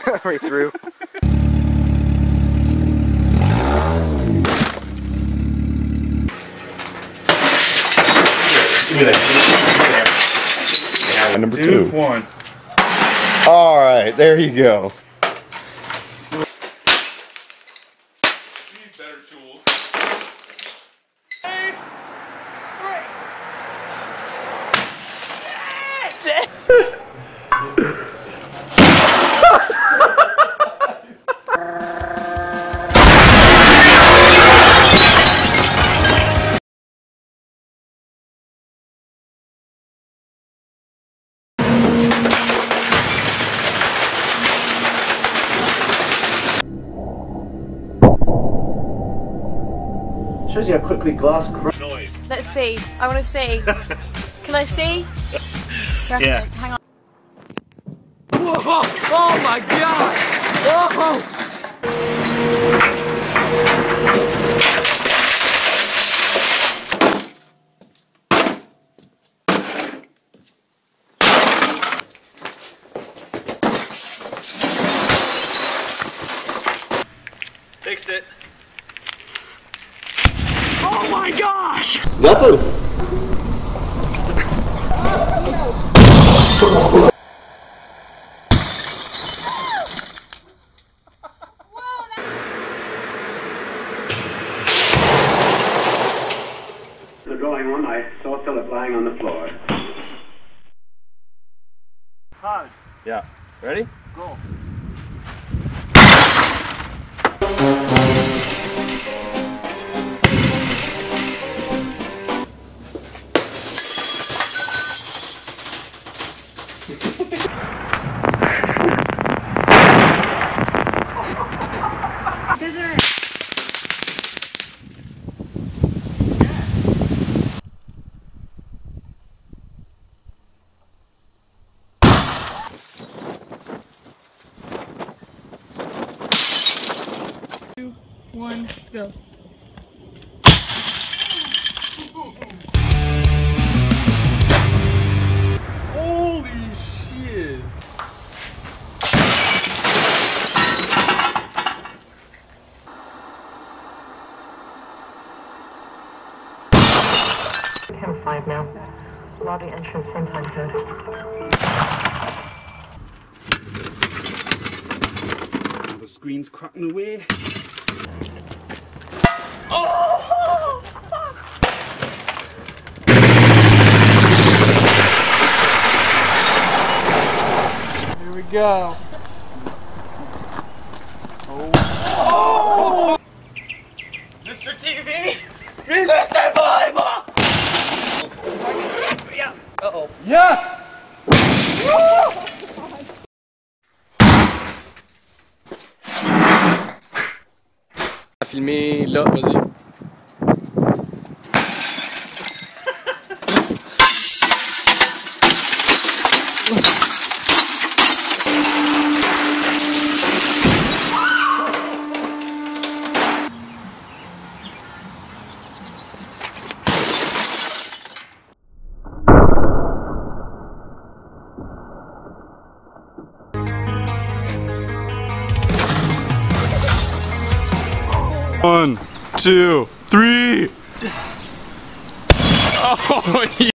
halfway through. Give me that. Number Two, two. one. All right, there you go. Shows you how quickly glass cracks. Let's see. I want to see. Can I see? Yeah. Hang on. Oh my god! Oh! Fixed it. Oh my gosh! Nothing. The drawing room, I saw Philip lying on the floor. Hard. Yeah. Ready? Go. One, go. Holy shiz. Chem 5 now. Lobby entrance, same time code. The screen's cracking away. Here we go. Mr. TV! Mr. Bible! Yeah. Yes! Filmer là, vas-y. One, two, three. Oh,